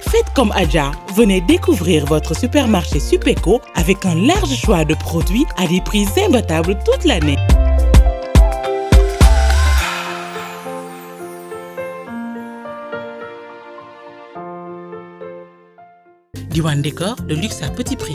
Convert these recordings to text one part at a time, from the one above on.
Faites comme Adja, venez découvrir votre supermarché Supéco avec un large choix de produits à des prix imbattables toute l'année. one Décor, le luxe à petit prix.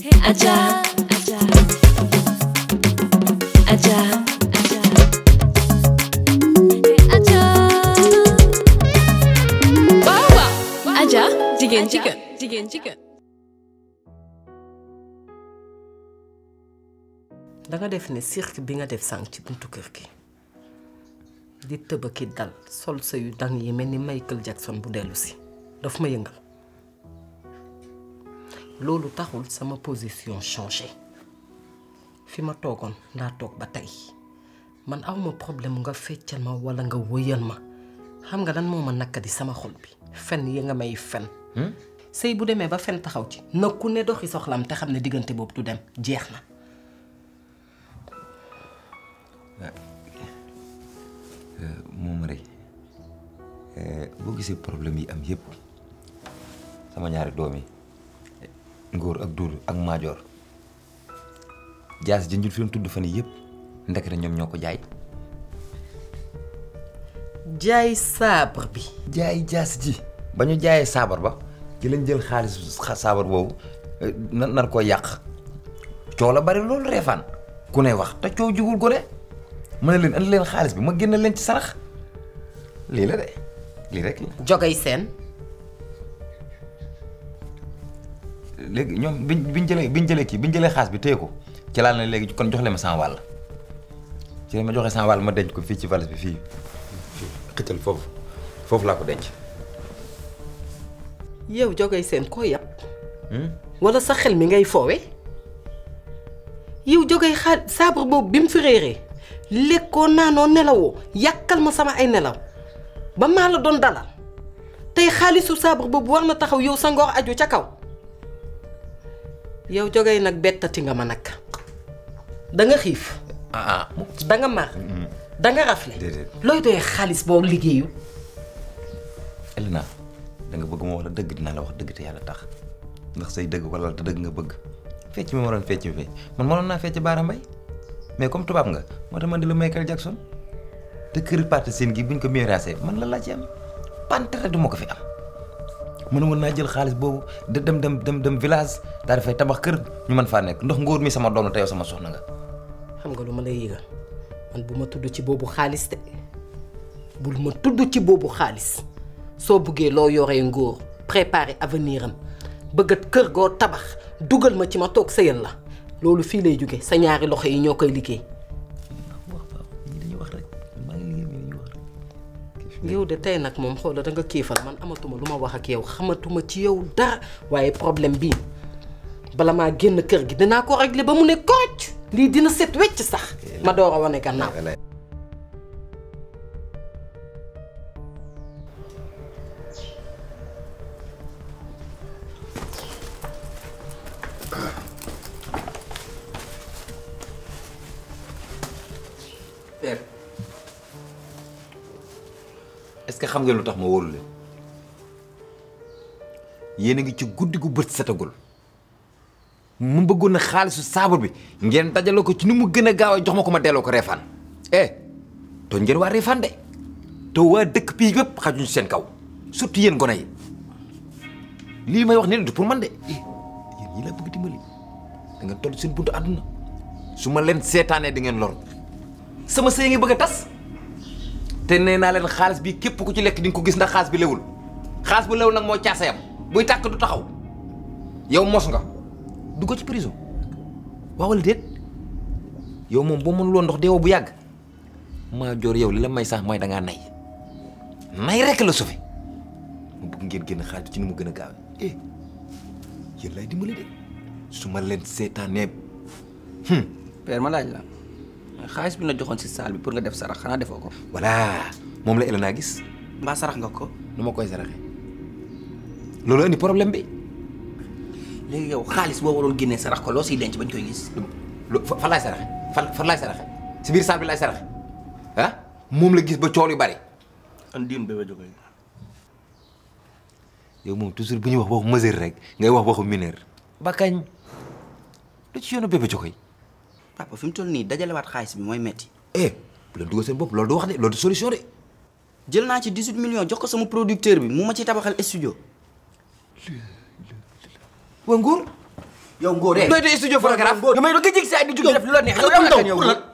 Aja, aja, aja, aja, aja. Waaw waaw, aja, jigéen ci kër, jigéen ci kër. danga def ne cirque bi nga def sànq ci buntu kër gi di tëbëki dal sol sa yu dang yi mel ni Michael Jackson bu dellu si daf ma yëngal loolu taxul sama position changé fi ma toogoon ndaa toog ba tey man awma problème nga feccal ma walla nga wëyal ma xam nga lan moo ma nakk di sama xol bi fen yi nga may fen hmm? sëy bu demee ba fen taxaw ci na ku ne doxi soxlam te xam ne diggante boobu du dem jeex na moom rek boo gisee problème yi am yëpp sama ñaari doom yi ngóor ak duur ak maajoor jaas jënjul fi doon tudd fan yii yëpp ndekete ñoom ñoo ko jaay jaay sabre bi jaay jaas ji ba ñu jaayee saabar ba ci lañ jël xaalis saabar boobu eh, na nar ko yàq coow la bari loolu reefaan ku ne wax te coow jugul ko ne ma ne leen andi leen xaalis bi ma génn leen ci sarax lii la de lii rek la jogay seen léegi ñoom biñ biñ jëlee biñ jëlee kii biñ jëlee xaalis bi téye ko ci laal na léegi kon jox leen ma sama wàll ci la ma joxee sama wàll ma denc ko fii ci valise bi fii xëccal foofu foofu laa ko denc. yow jogay seen koo yab wala sa xel mi ngay foowe yow jogay xaar saabar boobu bi mu fi réeree lekkoo naanoo nelawoo yàkkal ma sama ay nelaw ba maa la doon dalal tey xaalisu saabar boobu war na taxaw yow sa ngor aju ca kaw yow jogay nag bettati nga ma nag da nga xiif ah ah da nga mar da nga rafle déedéet looy doyee xaalis boo liggéeyu Elena da nga bëgg ma wax la dëgg dinaa la wax dëgg te yàlla tax ndax say dëgg wala te dëgg nga bëgg fecc mi ma doon fecc fee man mënoon naa fecc Baara Mbay mais comme tubaab nga moo tax man di la Michael Jackson te kër parti seen gi buñ ko miiraasee man la laa ci am pantere du ma ko fi am mën woon naa jël xaalis boobu da dem dem dem dem village daal dafay tabax kër ñu mën faa nekk ndax ngóor mi sama doom la te yow sama soxna nga xam nga lu ma lay yëgal man bu ma tudd ci boobu xaalis de bul ma tudd ci boobu xaalis soo buggee loo yoree ngóor préparer avenir am bëggat kër goo tabax dugal ma ci ma toog sëyal la loolu fii lay jóge sa ñaari loxo yi ñoo koy liggéey wax waaw ñi dañuy wax rek maa ngi liggéey mais dañuy wax rek yow de tey nag moom xoola da nga kéefal man amatuma lu ma wax ak yow xamatuma ci yow dara waaye problème bii bala maa génn kër gi dinaa ko régler ba mu ne kocc lii dina set wecc sax ma door a wane gannaaw père est-ce que xam ngeen lu tax ma wóolu leen yéen a ngi ci guddi gu bët setagul mu bëggoon na xaalisu saabu bi ngeen dajale ko ci ni mu gën a gaaw a jox ma ko ma delloo ko reefaan eh tooñ ngeen waa reefaan de te waa dëkk bii yëpp xajuñ seen kaw surtout yéen gone yi lii may wax nii du pour man de eh yéen ñii laa bëgg dimbali da ngeen toll seen buntu àdduna su ma leen seetaanee di ngeen lor sama sëy ngi bëgg a tas te nee naa leen xaalis bi képp ku ci lekk di nga ko gis ndax xaalis bi lewul xaalis bu lewul nag moo caasa yam buy tàkk du taxaw yow mos nga du ko ci prison waaw wala déet yow moom boo mënul woon ndox deewoo bu yàgg maa joor yow li la may sax mooy da ngaa nay nay rek la sufi mu bëgg ngeen génn xaalis ci ni mu gën a gaaw eh yéen lay dimbali de su ma leen seetaanee Hmm. père ma laaj la xaalis bi na joxoon si saal bi pour nga def sarax xanaa defoo ko. voilà moom la Elena gis. mbaa sarax nga ko. nu ma koy saraxee loolu indi problème bi. léegi yow xaalis boo waroon génnee sarax ko loo siy denc bañ koy gis. lu fa fan laay saraxe fan fan laay saraxe si biir saal bi laay saraxe ah moom la gis ba cool yu bari. andi yoon bébé jógee. yow moom toujours bu ñuy wax waxu mesure rek ngay wax waxu mineur. ba kañ lu ci yoonu bébé jokoy papa fi mu toll nii dajalewaat xaalis bi mooy metti eh bu leen dugal seen bopp loolu du wax de loolu du solution de jël naa ci 18 millions jox ko sama producteur bi mu ma ci tabaxal studio wa nguur yow ngóor eh. doy doy studio photographe nga may do gëjëg si ay di jug def lu la neex yow lan daw lan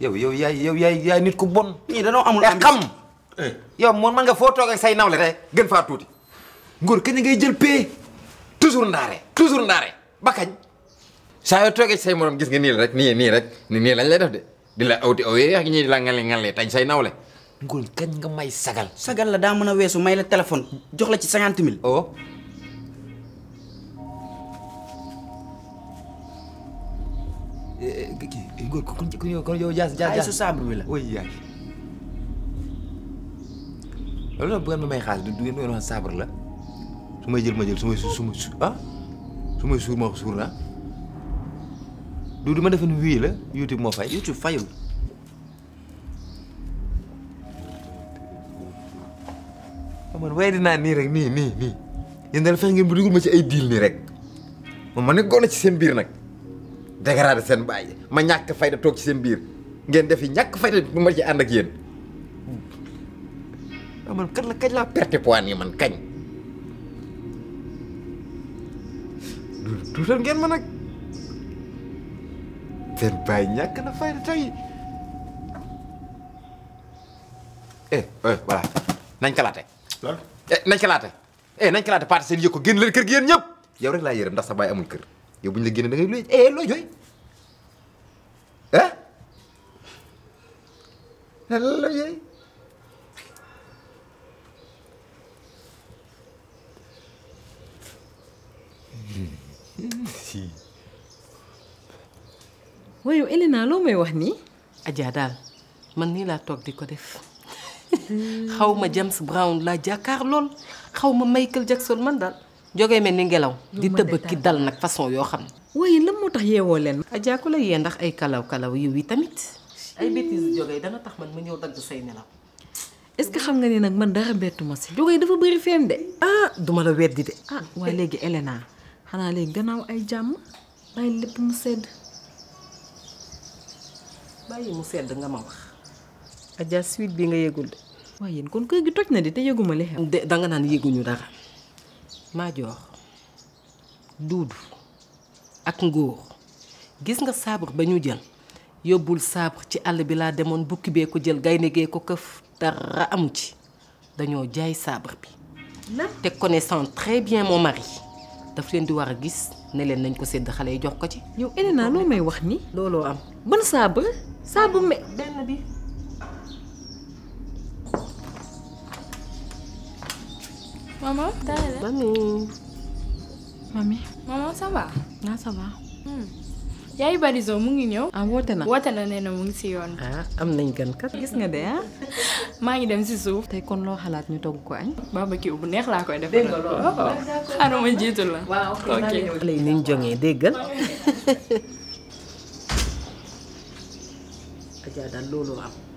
yow yow yaay yow yaay yaay nit ku bon. ñii danoo amul te xam. Eh. yow moom man nga foo toog ak say nawle rek gën faa tuuti. ngóor kañ ngay jël pay toujours ndaare toujours ndaare ba kañ. saa yoo toogee say morom gis nga nii la rek nii nii rek nii lañ lay def de di la awti awee ak ñii di la ngale ngale tañ say nawle. ngóor kañ nga may sagal. sagal la daa mën a weesu may la téléphone jox la ci cinquante mille. oh. kii ngóor ku ku ku yow jaas jaas ay su saabu bi la. oui yaay. loolu nag bu ngeen ma may xaalis du du ngeen ma wax saabar la su may jël ma jël su may su su ma su ah su may suur ma wax suur naa du du ma defe ni wii la YouTube moo fay. YouTube fayul. man waaye dinaa nii rek nii nii nii yéen daal fexe ngeen bu dugal ma ci ay diil nii rek moom ma nekkoon na ci seen biir nag dégradé seen bàyyi ma ñàkk fayda toog ci seen biir ngeen def yi ñàkk fayda bu ma ci ànd ak yéen waaw man kan la kañ laa perte poids nii man kañ tuutal ngeen ma nag seen bàyyi ñàkk na fay tey eh eh voilà nañ kalaate lan eh nañ kalaate eh nañ kalaate parti seen yëg ko génn leen kër gi yéen ñëpp yow rek laa yërëm ndax sa bàyyi amul kër yow bu ñu la génne da ngay looy eh looy jooy ah lan la looy jooy si waaye yow Elena loo may wax nii Adja daal man nii laa toog di ko def xaw ma James Brown laa jàkkaar lool xaw ma Michael Jackson man daal jógee mel ni ngelaw di tëb ki dal nag façon yoo xam ne waaye lan moo tax yeewoo leen Adja ku la yee ndax ay kalaw kalaw yow yi tamit ay bêtises jógee danga tax man ma ñëw dagg say nelaw est-ce que xam nga ni nag man dara bettu ma si jógee dafa bëri feem de ah duma la weddi de ah waaye léegi Elena xanaa léegi gannaaw ay jàmm bàyyi lépp mu sedd bàyyi mu sedd nga ma wax Adja suite bi nga yëgul de waaye yéen kon kër gi toj na di te yëguma li xew de danga naan yëguñu dara maa joor duudu ak ngóor gis nga sabre ba ñu jël yóbbul sabre ci àll bi laa demoon bukki bee ko jël gaynde gee ko këf dara amu ci dañoo jaay sabre bi te connaissant très bien mon mari daf leen di war a gis ne leen nañ ko sédd xale yi jox ko ci yow Elena loo may wax ni looloo am ban sabre sabre me benn bi Maman, t'as l'air. Mamie. Mamie. Maman, ça va Ah, ça va. Hmm. yaay Barizo mu ngi ñëw. ah woote na. woote na nee na mu ngi si yoon. ah am nañ gan kat. gis nga de ah. maa ngi dem si suuf. tey kon loo xalaat ñu togg ko añ. barbecue bu neex laa koy def. dégg nga loolu xaaral ma jiitu la. waaw ok xale yi ni ñu joŋee déggal. Adja daal loolu am.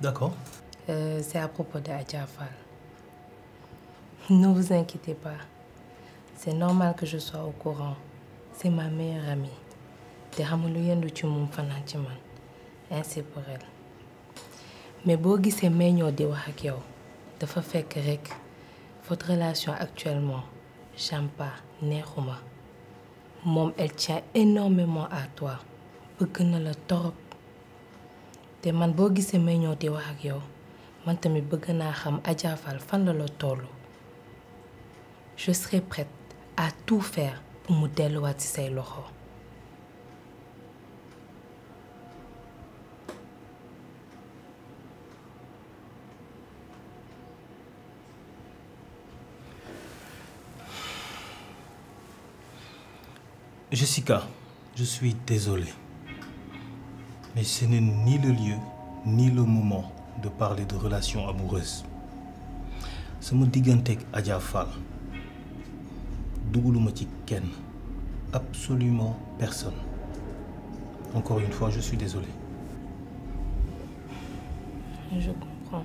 D'accord. Euh, c'est à propos de Adjafal. Ne vous inquiétez pas. C'est normal que je sois au courant. C'est ma meilleure amie. te xamul lu yendu ci moom fanaan ci man ainsi pour elle mais boo gisee may ñëw di wax ak yow dafa fekk rekk votre relation actuellement j'aime pas neexuma moom elle tient énormément à toi bëgg na la torop te man boo gisee may ñëw di wax ak yow man tamit bëgg naa xam Adja Fall fan la la toll je serai prête à tout faire pour mu delluwaat ci say loxo. Jessica, je suis désolé. Mais ce n'est ni le lieu, ni le moment de parler de relations amoureuses. Ce mot Adja Fall dugaluma ci absolument personne encore une fois je suis désolé. je comprends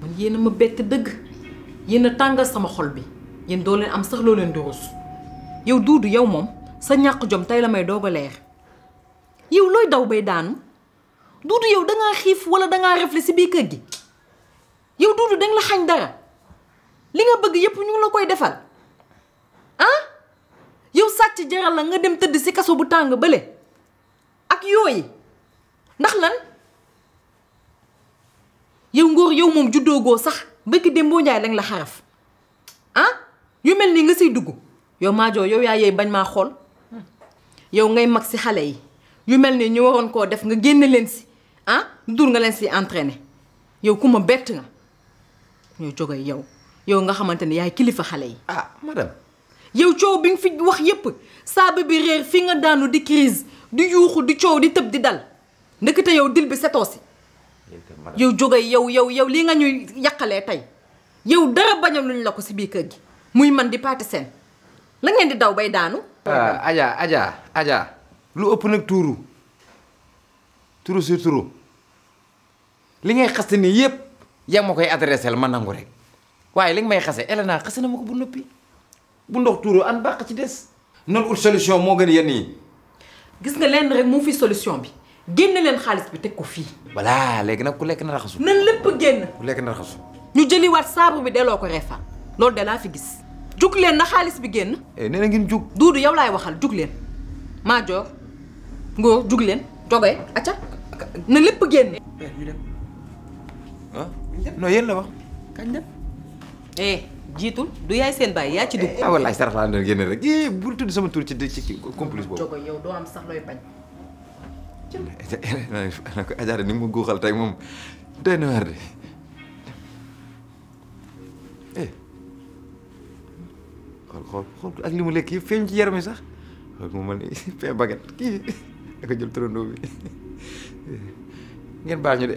man yéen a ma bett dëgg yéen a tàngal sama xol bi yéen doo leen am sax loo leen di rus yow duudu yow moom sa ñàkk jom tey la may doog a leer yow looy daw bay daanu duudu yow dangaa xiif wala dangaa refle si biir kër gi yow duudu dañ la xañ dara li nga bëgg yépp ñu ngi la koy defal ah yow sàcc jaral la nga dem tëdd si kaso bu tàng bële ak yooyu ndax lan yow ngóor yow moom juddoogoo sax bëgg dem boo njaay lañ la xaraf ah yu mel nii nga siy dugg yow maajoo yow yaa yeey bañ maa xool yow ngay mag si xale yi yu mel nii ñu waroon koo def nga génne leen si ah dur nga leen si entraîné yow ku ma bett nga ñoo jóge yow yow nga xamante ne yaay kilifa xale yi. ah madame. yow coow bi nga fi wax yépp saabu bi réer fi nga daanu di crise di yuuxu di coow di tëb di dal ndekete yow dil bi setoo si. yow jóge yow yow yow lii nga ñuy yàqalee tey yow dara bañal luñ la ko si biir kër gi muy man di paati seen la ngeen di daw bay daanu. Ah, Adja Adja Adja lu ëpp nag tuuru turu si turu. li ngay xaste nii yëpp yaa ma koy adressé la ma nangu rek waaye li nga may xase Elena xase na ma ko bu noppi bu ndox tuuru an bàq ci des noonu ut solution moo gën yenn yi gis nga lenn rek mu fi solution bi génne leen xaalis bi teg ko fii voilà léegi nag ku lekk na raxasu nan lépp génn ku lekk na raxasu ñu jëliwaat saabu bi delloo ko reefaan loolu de laa fi gis jug leen na xaalis bi génn nee na ngeen jug duudu yow laay waxal jug leen maa joor ngóor jug leen jogee acca na lépp génn père ñu dem ah non yéen la wax kañ dem eh jiitul du yaay seen bàyyi yaa ci dugg ah wallaay sarax laa doon génne rek eh bul tudd sama tur ci ci ci complice boobu jogo yow doo am sax looy bañ na ko ajaare ni mu guuxal tey moom doy na waar de eh xool xool xool ak li mu lekk yëpp feeñ ci yaram yi sax xool mu mel ni pain baguette kii ak a jël turandoo bi ngeen baal ñu de.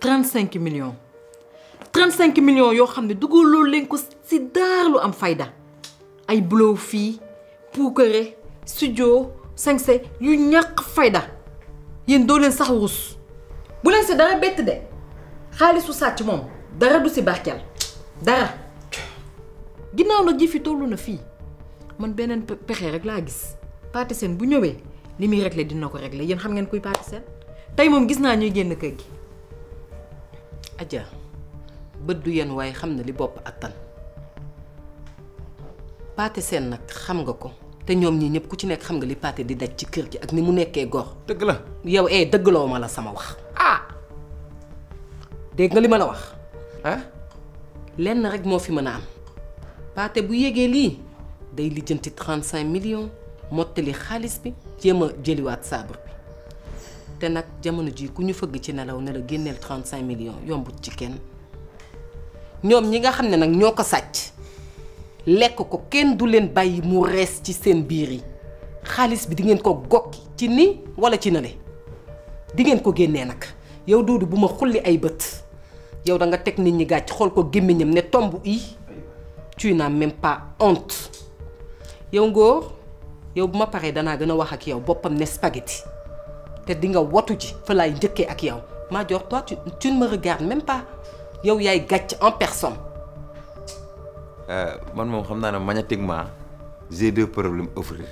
35 millions 35 millions yoo xam ne dugaloo leen ko si daar lu am fayda ay blow fii puukare studio sañse yu ñàkk fayda yéen doo leen sax rus bu leen si dara bett de xaalisu sàcc moom dara du si barkeel dara ginnaaw nag ji fi tollu na fii man beneen pexe rek laa gis Pathé Sène bu ñëwee li muy réglé dina ko réglé yéen xam ngeen kuy Pathé Sène tey moom gis naa ñuy génn kër gi Adja bët du yenn waaye xam na li bopp attan paate seen nag xam nga ko te ñoom ñii ñëpp ku ci nekk xam nga li paate di daj ci kër gi ak ni mu nekkee gor dëgg la yow eh dëggloo ma la sama wax ah dégg nga li ma la wax ah lenn rek moo fi mën a am paate bu yégee lii day lijjanti 35 millions mottali xaalis bi jéem a jëliwaat saabur bi te nag jamono ji ku ñu fëgg ci nelaw ne la génneel 35 millions yombut ci kenn ñoom ñi nga xam ne nag ñoo ko sàcc lekk ko kenn du leen bàyyi mu rees ci seen biir yi xaalis bi di ngeen ko gokki ci ni wala ci nale di ngeen ko génnee nag yow Doudou bu ma xulli ay bët yow da nga teg nit ñi gàcc xool ko gémmiñam ne tomb i tu n'as même pas honte yow ngóor yow bu ma paree danaa gën a wax ak yow boppam ne spaghetti te di nga watu ji fa laay njëkkee ak yow Madior toi tu tu ne me regardes même pas yow yaay gàcc en personne. man moom xam naa ne magnétiquement j'ai deux problèmes offrir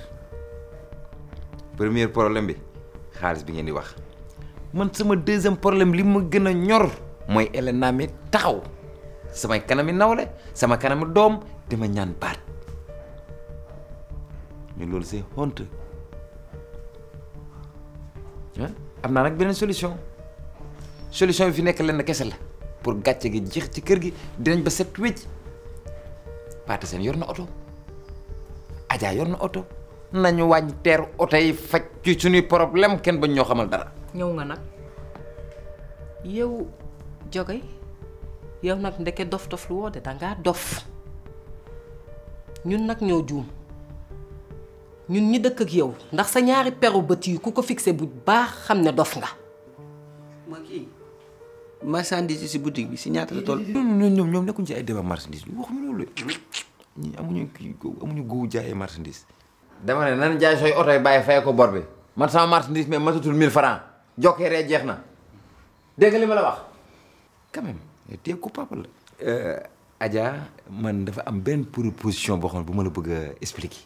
premier problème bi xaalis bi ngeen di wax man sama deuxième problème li ma gën a ñor mooy Elena mi taxaw. samay kanami nawle sama kanami doom di ma ñaan baat mais loolu c'est honteux ah am naa nag beneen solution solution bi fi nekk lenn kese la pour gàcce gi jeex ci kër gi dinañ ba set wécc paate seen yor na oto Adja yor na oto nañu wàññi teer oto yi faj ci suñuy problème kenn bañ ñoo xamal dara. ñëw nga nag yow Jogay yow nag ndeke dof dof lu woo de dangaa dof ñun nag ñoo juum ñun ñi dëkk ak yow ndax sa ñaari peru bët yi ku ko fixé bu baax xam ne dof nga. ma kii marchandise yi si boutique bi si ñaata la toll. ñoom ñoom ñoom nekkuñ ci ay débat marchandise bi waxuñu loolu. ñi amuñu kii amuñu góobu jaayee marchandise. dama ne nan jaay sooy oto yi bàyyi fay ko bor bi man sama marchandise mais matatul 1000 francs jokkee ree jeex na dégg nga li ma la wax. quand même t'es coupable. Adja man dafa am benn proposition boo xam ne bu ma la bëgg a expliquer.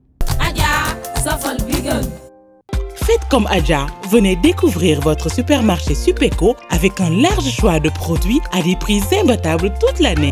comme Adja, venez découvrir votre supermarché Supéco avec un large choix de produits à des prix imbattables toute l'année.